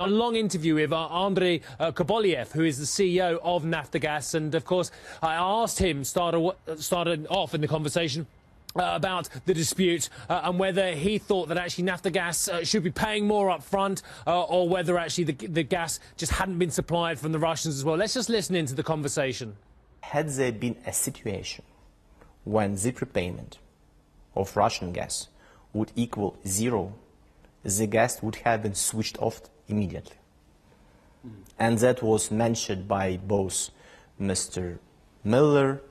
a long interview with Andrei uh, who is the CEO of Naftogaz, and of course, I asked him started started off in the conversation. Uh, about the dispute uh, and whether he thought that actually Naftogaz uh, should be paying more up front uh, or whether actually the, the gas just hadn't been supplied from the Russians as well. Let's just listen into the conversation. Had there been a situation when the prepayment of Russian gas would equal zero, the gas would have been switched off immediately. Mm. And that was mentioned by both Mr. Miller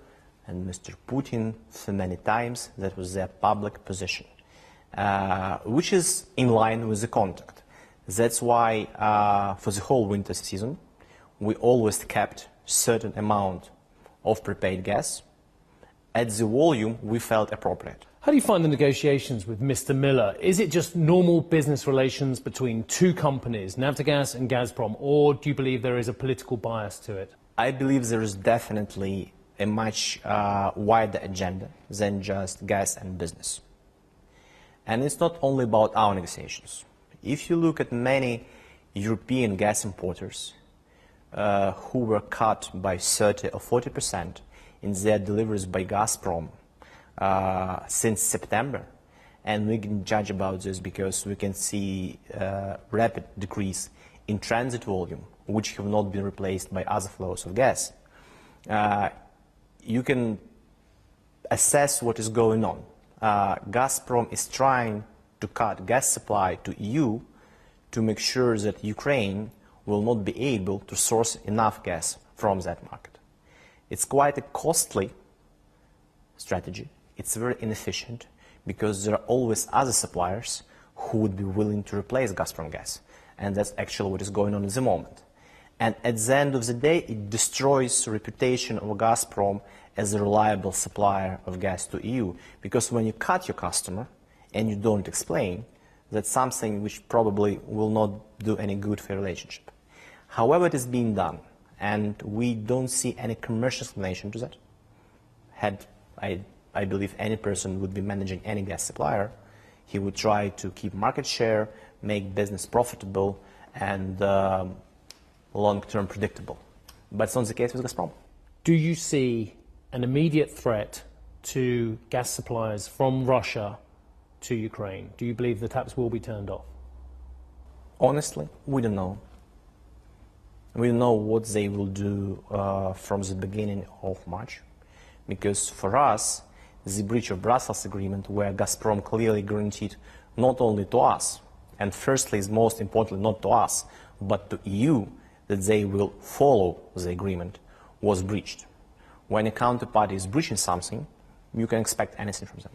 and Mr. Putin many times. That was their public position, uh, which is in line with the contract. That's why uh, for the whole winter season, we always kept certain amount of prepaid gas at the volume we felt appropriate. How do you find the negotiations with Mr. Miller? Is it just normal business relations between two companies, Naftogaz and Gazprom, or do you believe there is a political bias to it? I believe there is definitely a much uh, wider agenda than just gas and business. And it's not only about our negotiations. If you look at many European gas importers uh, who were cut by 30 or 40 percent in their deliveries by Gazprom uh, since September. And we can judge about this because we can see uh, rapid decrease in transit volume, which have not been replaced by other flows of gas. Uh, you can assess what is going on. Uh, Gazprom is trying to cut gas supply to EU to make sure that Ukraine will not be able to source enough gas from that market. It's quite a costly strategy. It's very inefficient because there are always other suppliers who would be willing to replace Gazprom gas. And that's actually what is going on at the moment. And at the end of the day, it destroys the reputation of Gazprom as a reliable supplier of gas to EU. Because when you cut your customer and you don't explain, that's something which probably will not do any good for your relationship. However, it is being done and we don't see any commercial explanation to that. Had I, I believe any person would be managing any gas supplier, he would try to keep market share, make business profitable, and um, long-term predictable. But it's not the case with Gazprom. Do you see an immediate threat to gas suppliers from Russia to Ukraine? Do you believe the taps will be turned off? Honestly, we don't know we know what they will do uh, from the beginning of March, because for us, the breach of Brussels agreement, where Gazprom clearly guaranteed not only to us, and firstly most importantly not to us, but to EU, that they will follow the agreement, was breached. When a counterparty is breaching something, you can expect anything from them.